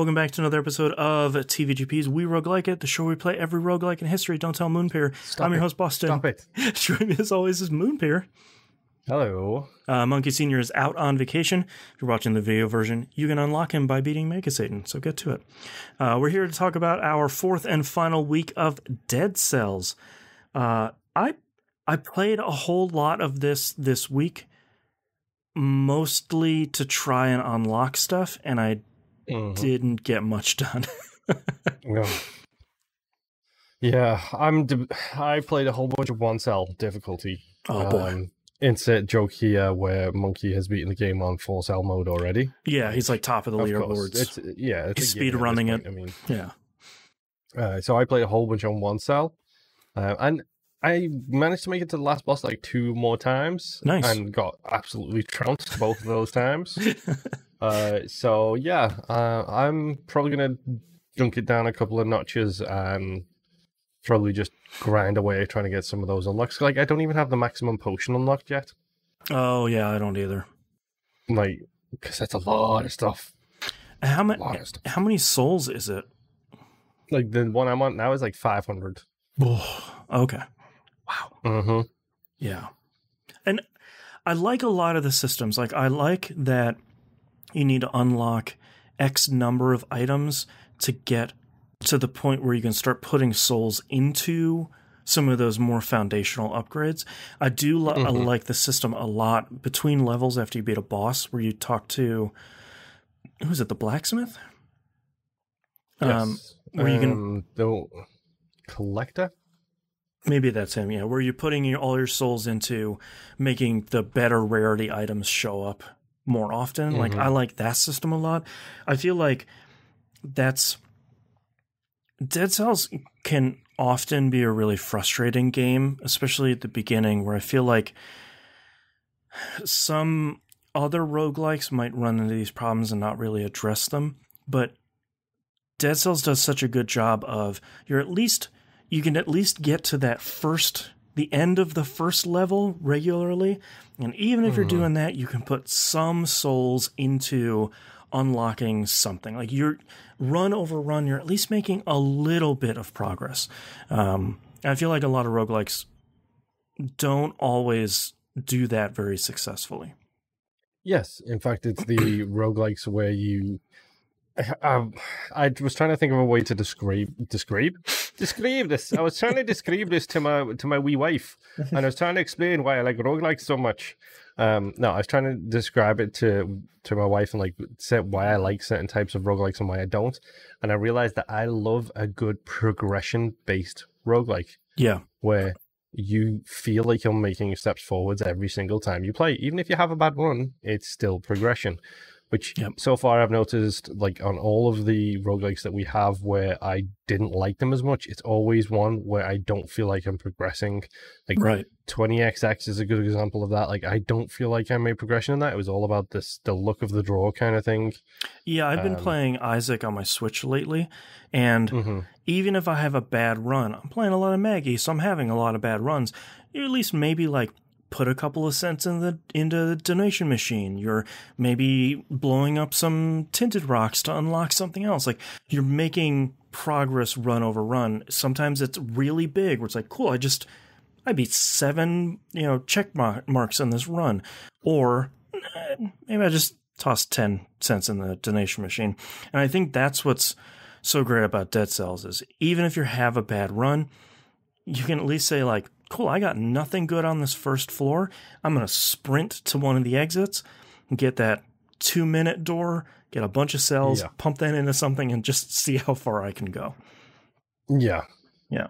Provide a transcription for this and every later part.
Welcome back to another episode of TVGP's We Roguelike It, the show we play every roguelike in history. Don't tell Moonpir. Stop I'm your it. host, Boston. Stop it. Joining me as always is Moonpir. Hello. Uh, Monkey Senior is out on vacation. If you're watching the video version, you can unlock him by beating Mega Satan. So get to it. Uh, we're here to talk about our fourth and final week of Dead Cells. Uh, I I played a whole lot of this this week, mostly to try and unlock stuff, and I Mhm. didn't get much done. Yeah. Yeah, I'm. De- I played a whole bunch of one cell difficulty. oh boy, Um, insert joke here where Monkey has beaten the game on four cell mode already. yeah, he's like top of the Of leaderboards. course, it's yeah, it's He's a given at this speedrunning point. it. I mean, yeah, uh, so I played a whole bunch on one cell, uh, and I managed to make it to the last boss like two more times. Nice. and got absolutely trounced both of those times. Uh, so yeah, uh, I'm probably gonna dunk it down a couple of notches and probably just grind away trying to get some of those unlocks. Like I don't even have the maximum potion unlocked yet. oh yeah, I don't either. Like because that's a lot of stuff. How many? lot of stuff. How many souls is it? Like the one I'm on now is like 500. Oh, okay. Wow. Mm-hmm. Yeah. And I like a lot of the systems. Like I like that you need to unlock X number of items to get to the point where you can start putting souls into some of those more foundational upgrades. I do li- I like the system a lot between levels after you beat a boss where you talk to who is it, the blacksmith? Um Yes. where you can- Um, the collector. Maybe that's him, yeah. Where you're putting your, all your souls into making the better rarity items show up more often. Like, Mhm. I like that system a lot. I feel like that's. Dead Cells can often be a really frustrating game, especially at the beginning, where I feel like some other roguelikes might run into these problems and not really address them. But Dead Cells does such a good job of you're at least you can at least get to that first the end of the first level regularly and even if you're Mhm. doing that you can put some souls into unlocking something like you're run over run you're at least making a little bit of progress um, i feel like a lot of roguelikes don't always do that very successfully Yes, in fact, it's the roguelikes where you. Um, I was trying to think of a way to describe describe describe this. I was trying to describe this to my to my wee wife, and I was trying to explain why I like roguelikes so much. Um, no, I was trying to describe it to to my wife and like say why I like certain types of roguelikes and why I don't. And I realized that I love a good progression based roguelike yeah where you feel like you're making steps forwards every single time you play. Even if you have a bad run, it's still progression. Which Yep. so far I've noticed, like on all of the roguelikes that we have where I didn't like them as much, it's always one where I don't feel like I'm progressing. Like right 20XX is a good example of that. Like I don't feel like I made progression in that. It was all about this the look of the draw kind of thing. yeah i've been Um, playing isaac on my switch lately and hmm even if I have a bad run, I'm playing a lot of Maggie, so I'm having a lot of bad runs. At least maybe like put a couple of cents in the into the donation machine. You're maybe blowing up some tinted rocks to unlock something else. Like you're making progress run over run. Sometimes it's really big where it's like, cool, I just I beat seven, you know, check marks on this run. Or eh, maybe I just tossed 10 cents in the donation machine. And I think that's what's so great about Dead Cells is even if you have a bad run, you can at least say like, "Cool, I got nothing good on this first floor. I'm gonna sprint to one of the exits, and get that two minute door, get a bunch of cells, Yeah. pump that into something, and just see how far I can go." Yeah. Yeah.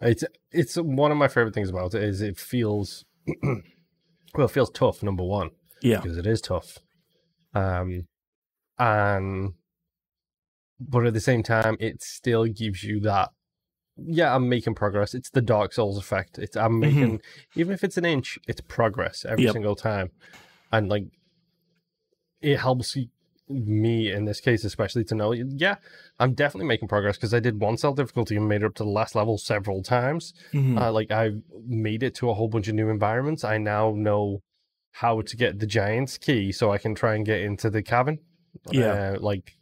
It's it's one of my favorite things about it is it feels well, it feels tough, number one. Yeah, because it is tough. Um, and but at the same time, it still gives you that. Yeah, I'm making progress. It's the Dark Souls effect. It's I'm making even if it's an inch, it's progress every Yep. single time, and like it helps me in this case, especially to know. Yeah, I'm definitely making progress because I did one cell difficulty and made it up to the last level several times. Mhm. Uh, like I made it to a whole bunch of new environments. I now know how to get the giant's key so I can try and get into the cabin. Yeah. Uh, like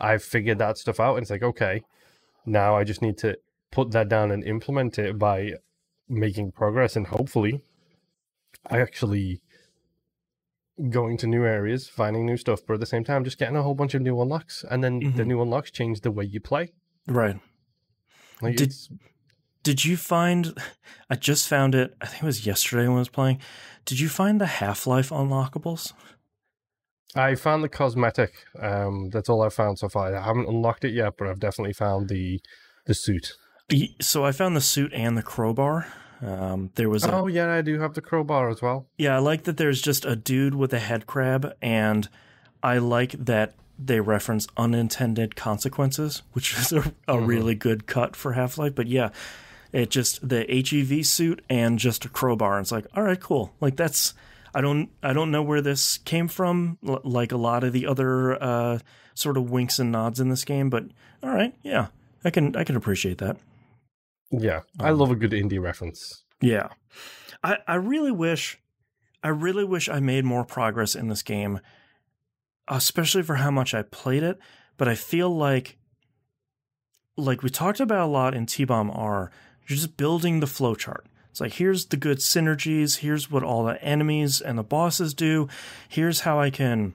I've figured that stuff out. And it's like, okay, now I just need to put that down and implement it by making progress and hopefully I actually going to new areas, finding new stuff, but at the same time just getting a whole bunch of new unlocks. And then the Mhm. new unlocks change the way you play. Right. Like Did- Did you find? I just found it. I think it was yesterday when I was playing. Did you find the Half Life unlockables? I found the cosmetic. Um, that's all I've found so far. I haven't unlocked it yet, but I've definitely found the the suit. So I found the suit and the crowbar. Um, there was a, Oh yeah, I do have the crowbar as well. yeah. I like that. There's just a dude with a head crab, and I like that they reference unintended consequences, which is a, a really good cut for Half Life. But yeah, it just the HEV suit and just a crowbar. It's like, all right, cool. Like that's I don't I don't know where this came from. L- like a lot of the other uh, sort of winks and nods in this game, but all right, yeah, I can I can appreciate that. Yeah, I Um, love a good indie reference. Yeah. I, I really wish I really wish I made more progress in this game, especially for how much I played it, but I feel like like we talked about a lot in T-Bomb R, you're just building the flowchart. It's like here's the good synergies, here's what all the enemies and the bosses do, here's how I can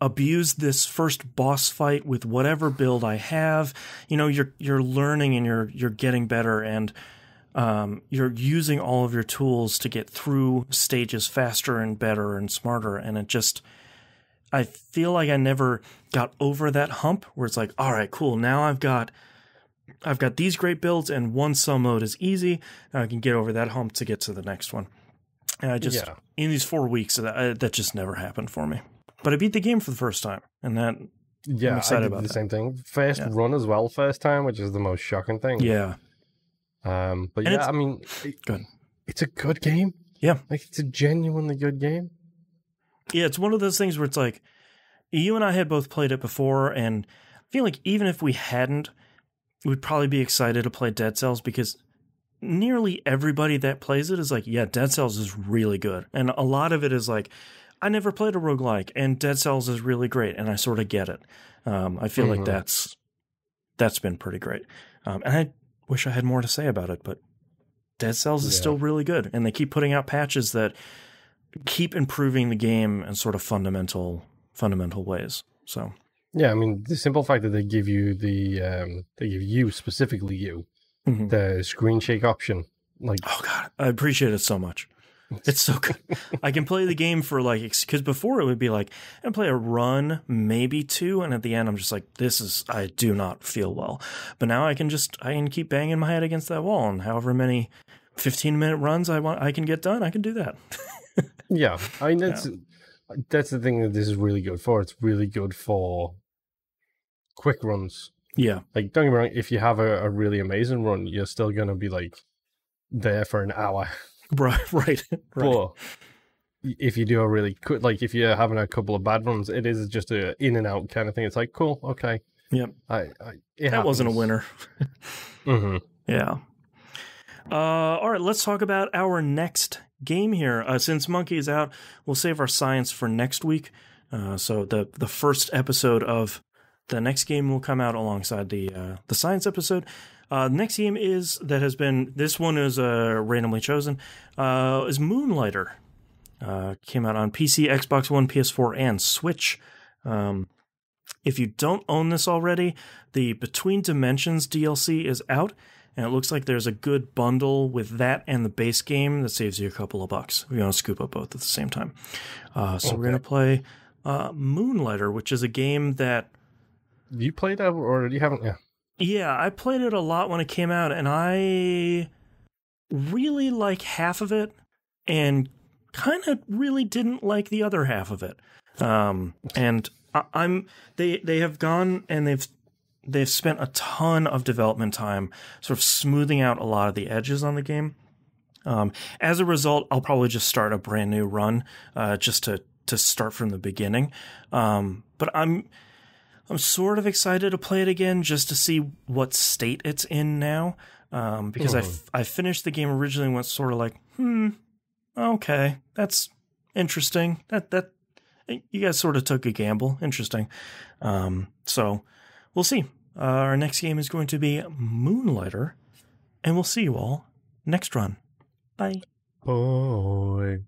abuse this first boss fight with whatever build I have. You know, you're you're learning and you're you're getting better and um, you're using all of your tools to get through stages faster and better and smarter. And it just, I feel like I never got over that hump where it's like, all right, cool. Now I've got, I've got these great builds and one cell mode is easy. Now I can get over that hump to get to the next one. And I just, Yeah. in these four weeks, that, that just never happened for me. But I beat the game for the first time. And that, Yeah, I excited about the that. same thing. First Yeah. run as well, first time, which is the most shocking thing. yeah, Um, but And yeah, I mean, it- Good. It's a good game. Yeah. like it's a genuinely good game. Yeah, it's one of those things where it's like you and I had both played it before, and I feel like even if we hadn't, we'd probably be excited to play Dead Cells because nearly everybody that plays it is like, yeah, Dead Cells is really good. And a lot of it is like, I never played a roguelike, and Dead Cells is really great, and I sort of get it. Um, I feel like Mhm. that's that's been pretty great. Um, and I wish I had more to say about it, but Dead Cells is Yeah. still really good, and they keep putting out patches that keep improving the game in sort of fundamental fundamental ways. So Yeah, I mean, the simple fact that they give you the um, they give you specifically you Mhm. the screen shake option, like oh god, I appreciate it so much. It's so good. I can play the game for like because before it would be like I play a run, maybe two, and at the end I'm just like, this is I do not feel well. But now I can just I can keep banging my head against that wall, and however many 15 minute runs I want I can get done, I can do that. yeah. I mean, that's that's the thing that this is really good for. It's really good for quick runs. Yeah, Like, don't get me wrong, if you have a, a really amazing run, you're still gonna be like there for an hour. right, right, right. But if you do a really quick, like if you're having a couple of bad runs, it is just a in and out kind of thing. It's like cool, okay. Yep. I, I it That wasn't a winner. hmm Yeah. Uh, all right, let's talk about our next game here. Uh, since Monkey is out, we'll save our science for next week. Uh, so the the first episode of the next game will come out alongside the uh, the science episode. Uh, the next game is that has been this one is uh, randomly chosen uh, is Moonlighter. Uh, came out on PC, Xbox One, PS4, and Switch. Um, if you don't own this already, the Between Dimensions DLC is out, and it looks like there's a good bundle with that and the base game that saves you a couple of bucks if you want to scoop up both at the same time. Uh, so we're going to play uh, Moonlighter, which is a game that, have You played that or do you haven't? Yeah. Yeah, I played it a lot when it came out, and I really like half of it and kind of really didn't like the other half of it. Um, and I, I'm they they have gone and they've they've spent a ton of development time sort of smoothing out a lot of the edges on the game. Um, as a result, I'll probably just start a brand new run uh, just to to start from the beginning. Um, but I'm I'm sort of excited to play it again just to see what state it's in now. Um, because oh. I, hmm. f- I finished the game originally and was sort of like, hmm, okay, that's interesting. That, that, eh, you guys sort of took a gamble. Interesting. Um, so we'll see. Uh, our next game is going to be Moonlighter, and we'll see you all next run. Bye. Bye.